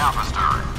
Alpha Star.